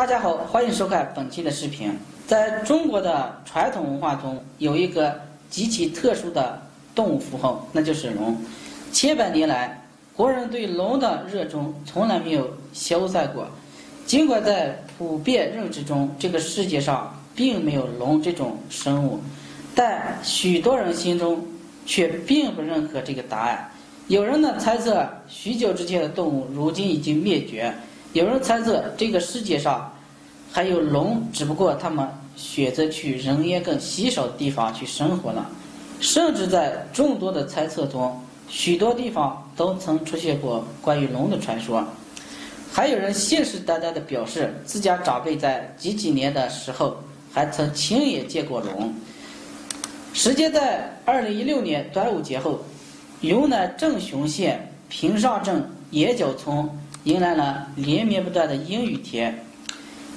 大家好，欢迎收看本期的视频。在中国的传统文化中，有一个极其特殊的动物符号，那就是龙。千百年来，国人对龙的热衷从来没有消散过。尽管在普遍认知中，这个世界上并没有龙这种生物，但许多人心中却并不认可这个答案。有人呢猜测，许久之前的动物如今已经灭绝；有人猜测，这个世界上还有龙，只不过他们选择去人烟更稀少的地方去生活了。甚至在众多的猜测中，许多地方都曾出现过关于龙的传说。还有人信誓旦旦地表示，自家长辈在几几年的时候还曾亲眼见过龙。时间在二零一六年端午节后。云南镇雄县平上镇岩角村迎来了连绵不断的阴雨天，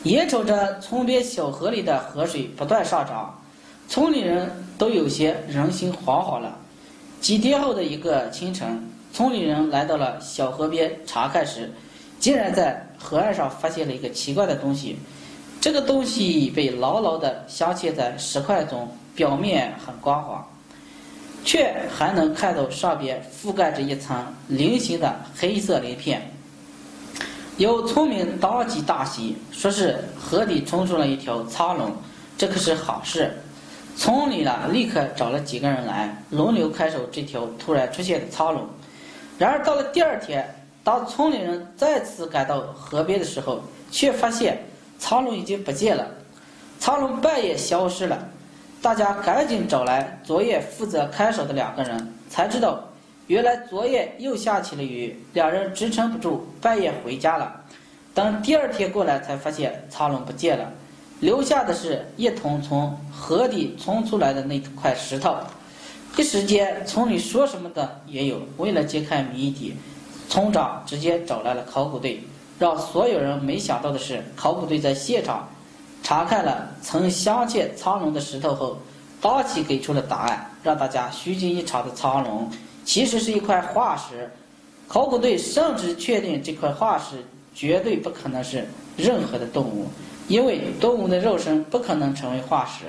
眼瞅着村边小河里的河水不断上涨，村里人都有些人心惶惶了。几天后的一个清晨，村里人来到了小河边查看时，竟然在河岸上发现了一个奇怪的东西。这个东西被牢牢地镶嵌在石块中，表面很光滑。却还能看到上边覆盖着一层菱形的黑色鳞片。有村民当即大喜，说是河底冲出了一条苍龙，这可是好事。村里呢，立刻找了几个人来，轮流看守这条突然出现的苍龙。然而到了第二天，当村里人再次赶到河边的时候，却发现苍龙已经不见了，苍龙半夜消失了。大家赶紧找来昨夜负责看守的两个人，才知道，原来昨夜又下起了雨，两人支撑不住，半夜回家了。等第二天过来，才发现苍龙不见了，留下的是一桶从河底冲出来的那块石头。一时间，村里说什么的也有。为了揭开谜底，村长直接找来了考古队。让所有人没想到的是，考古队在现场。查看了曾镶嵌苍龙的石头后，当即给出了答案，让大家虚惊一场的苍龙其实是一块化石。考古队甚至确定这块化石绝对不可能是任何的动物，因为动物的肉身不可能成为化石。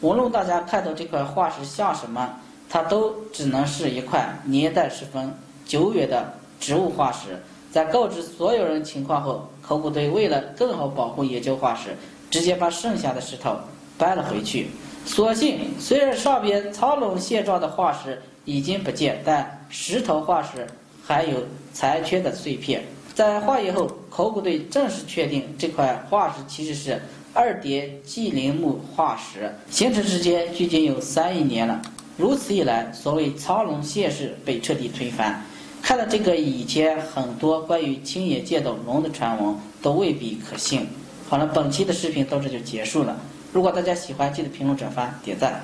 无论大家看到这块化石像什么，它都只能是一块年代十分久远的植物化石。在告知所有人情况后，考古队为了更好保护研究化石。直接把剩下的石头搬了回去。所幸，虽然上边苍龙现状的化石已经不见，但石头化石还有残缺的碎片。在化验后，考古队正式确定这块化石其实是二叠纪陵墓化石，形成时间距今有三亿年了。如此一来，所谓苍龙现世被彻底推翻。看了这个，以前很多关于亲眼见到龙的传闻都未必可信。好了，本期的视频到这就结束了。如果大家喜欢，记得评论、转发、点赞。